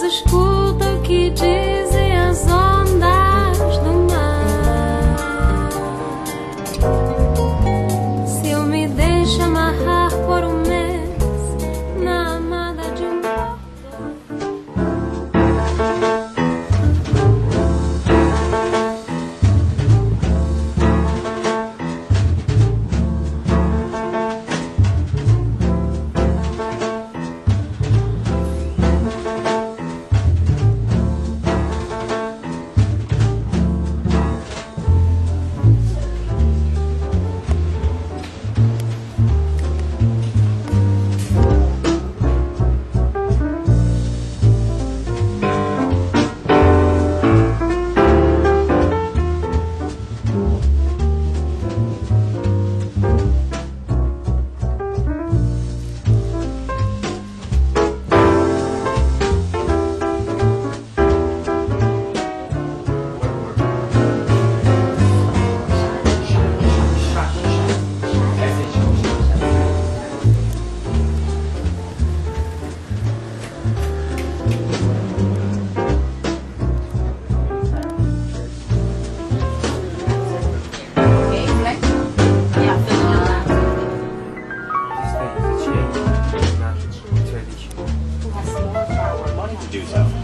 escuta. Do so.